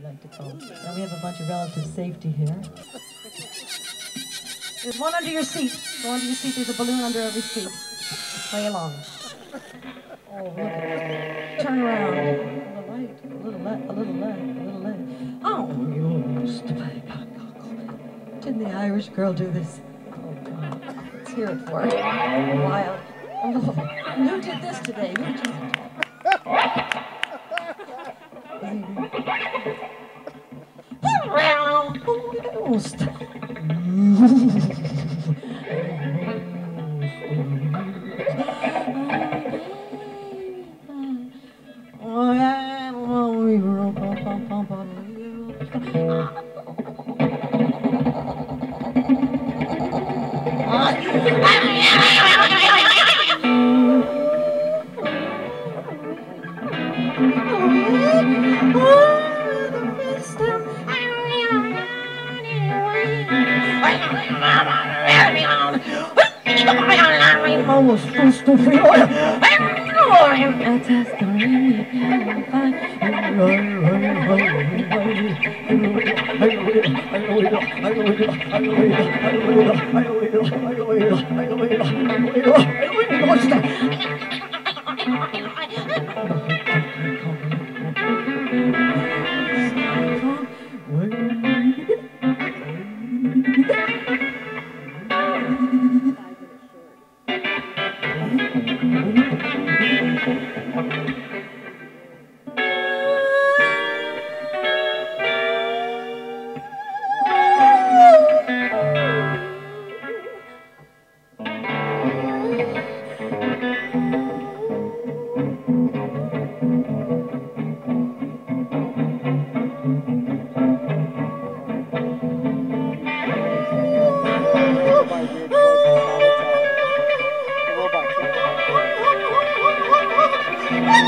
we like to call. Now we have a bunch of relative safety here. There's one under your seat. Go under your seat. There's a balloon under every seat. Play along. Oh, look at. Turn around. A little light. A little light. A little light. A little light. Oh, you. Didn't the Irish girl do this? Oh, God. Let's hear it for it. Wild. Oh, who did this today? Who did Almost oh, I know it, I know it, I know it, I know. Supposed to